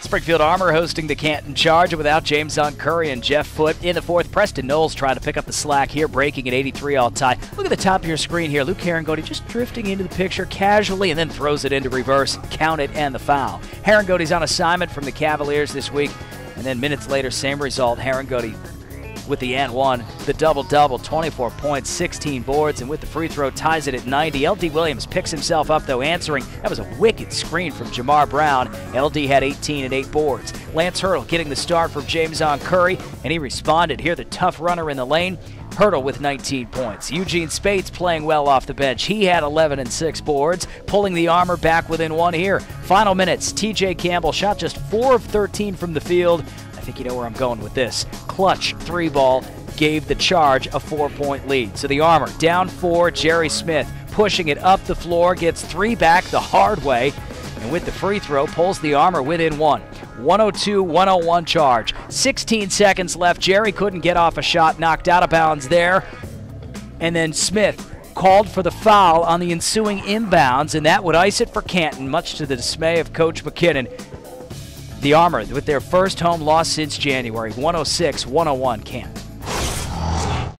Springfield Armor hosting the Canton Charge without Jameson Curry and Jeff Foote in the fourth. Preston Knowles trying to pick up the slack here, breaking at 83 all tie. Look at the top of your screen here. Luke Harangody just drifting into the picture casually and then throws it into reverse. Count it and the foul. Harangody's on assignment from the Cavaliers this week. And then minutes later, same result. Harangody with the and one. The double double, 24 points, 16 boards, and with the free throw ties it at 90. LD Williams picks himself up though, answering. That was a wicked screen from Jamar Brown. LD had 18 and 8 boards. Lance Hurdle getting the start from Jameson Curry, and he responded. Here, the tough runner in the lane. Hurdle with 19 points. Eugene Spates playing well off the bench. He had 11 and 6 boards, pulling the armor back within one here. Final minutes. TJ Campbell shot just 4 of 13 from the field. I think you know where I'm going with this. Clutch three ball gave the charge a four point lead. So the armor down four. Jerry Smith pushing it up the floor, gets three back the hard way, and with the free throw, pulls the armor within one. 102 101 charge. 16 seconds left. Jerry couldn't get off a shot, knocked out of bounds there. And then Smith called for the foul on the ensuing inbounds, and that would ice it for Canton, much to the dismay of Coach MacKinnon. The Armor with their first home loss since January, 106 101 Canton.